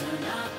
turn up.